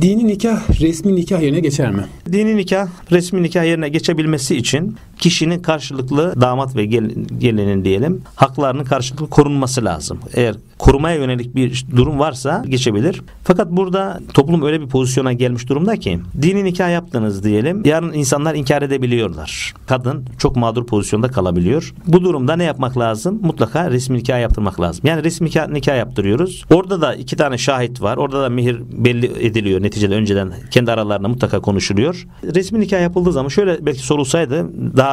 Dini nikah resmi nikah yerine geçer mi? Dini nikah resmi nikah yerine geçebilmesi için kişinin karşılıklı damat ve gel- gelinin diyelim haklarının karşılıklı korunması lazım. Eğer korumaya yönelik bir durum varsa geçebilir. Fakat burada toplum öyle bir pozisyona gelmiş durumda ki dini nikah yaptınız diyelim. Yarın insanlar inkar edebiliyorlar. Kadın çok mağdur pozisyonda kalabiliyor. Bu durumda ne yapmak lazım? Mutlaka resmi nikah yaptırmak lazım. Yani resmi nikah, nikah yaptırıyoruz. Orada da iki tane şahit var. Orada da mihir belli ediliyor neticede önceden kendi aralarında mutlaka konuşuluyor. Resmi nikah yapıldığı zaman şöyle belki sorulsaydı daha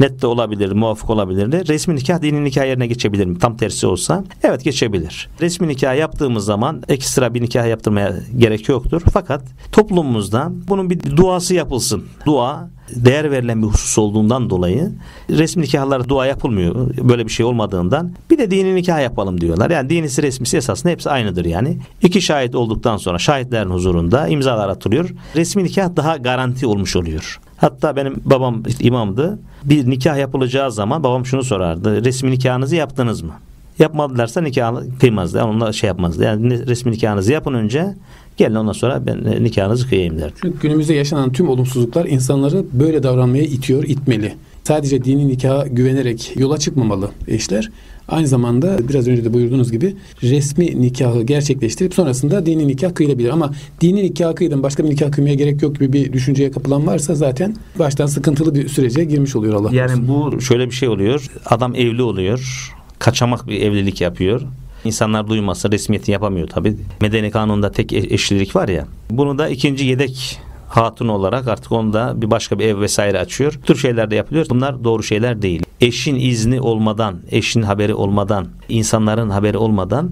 net de olabilir, muvafık olabilirdi. Resmi nikah dini nikah yerine geçebilir mi? Tam tersi olsa evet geçebilir. Resmi nikah yaptığımız zaman ekstra bir nikah yaptırmaya gerek yoktur. Fakat toplumumuzda bunun bir duası yapılsın. Dua değer verilen bir husus olduğundan dolayı resmi nikahlarda dua yapılmıyor. Böyle bir şey olmadığından bir de dini nikah yapalım diyorlar. Yani dinisi resmisi esasında hepsi aynıdır yani. İki şahit olduktan sonra şahitlerin huzurunda imzalar atılıyor. Resmi nikah daha garanti olmuş oluyor. Hatta benim babam imamdı. Bir nikah yapılacağı zaman babam şunu sorardı. Resmi nikahınızı yaptınız mı? Yapmadılarsa nikahı kıymazdı. Yani Onunla şey yapmazdı. Yani resmi nikahınızı yapın önce gelin ondan sonra ben e, nikahınızı kıyayım derdi. Çünkü günümüzde yaşanan tüm olumsuzluklar insanları böyle davranmaya itiyor, itmeli. Sadece dini nikaha güvenerek yola çıkmamalı eşler. Aynı zamanda biraz önce de buyurduğunuz gibi resmi nikahı gerçekleştirip sonrasında dini nikah kıyılabilir. Ama dini nikah kıydım başka bir nikah kıymaya gerek yok gibi bir düşünceye kapılan varsa zaten baştan sıkıntılı bir sürece girmiş oluyor Allah. Yani bu şöyle bir şey oluyor. Adam evli oluyor. Kaçamak bir evlilik yapıyor. İnsanlar duymazsa resmiyeti yapamıyor tabi. Medeni kanunda tek e- eşlilik var ya. Bunu da ikinci yedek hatun olarak artık onda bir başka bir ev vesaire açıyor. Bu tür şeyler de yapılıyor. Bunlar doğru şeyler değil. Eşin izni olmadan, eşin haberi olmadan, insanların haberi olmadan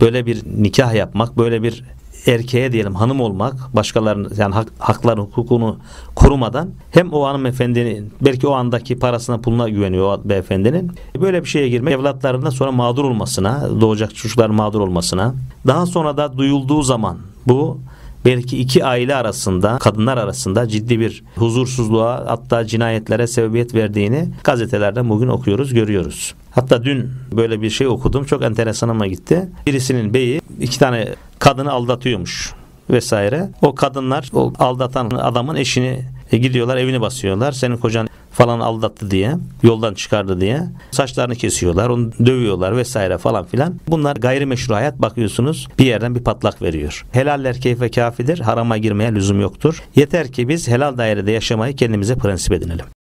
böyle bir nikah yapmak, böyle bir erkeğe diyelim hanım olmak, başkalarının yani hak, hakların hukukunu korumadan hem o hanımefendinin belki o andaki parasına puluna güveniyor o beyefendinin. Böyle bir şeye girmek evlatlarında sonra mağdur olmasına, doğacak çocukların mağdur olmasına, daha sonra da duyulduğu zaman bu belki iki aile arasında, kadınlar arasında ciddi bir huzursuzluğa hatta cinayetlere sebebiyet verdiğini gazetelerden bugün okuyoruz, görüyoruz. Hatta dün böyle bir şey okudum. Çok enteresanıma gitti. Birisinin beyi iki tane kadını aldatıyormuş vesaire. O kadınlar o aldatan adamın eşini e, gidiyorlar evini basıyorlar. Senin kocan falan aldattı diye, yoldan çıkardı diye. Saçlarını kesiyorlar, onu dövüyorlar vesaire falan filan. Bunlar gayrimeşru hayat bakıyorsunuz bir yerden bir patlak veriyor. Helaller keyfe kafidir, harama girmeye lüzum yoktur. Yeter ki biz helal dairede yaşamayı kendimize prensip edinelim.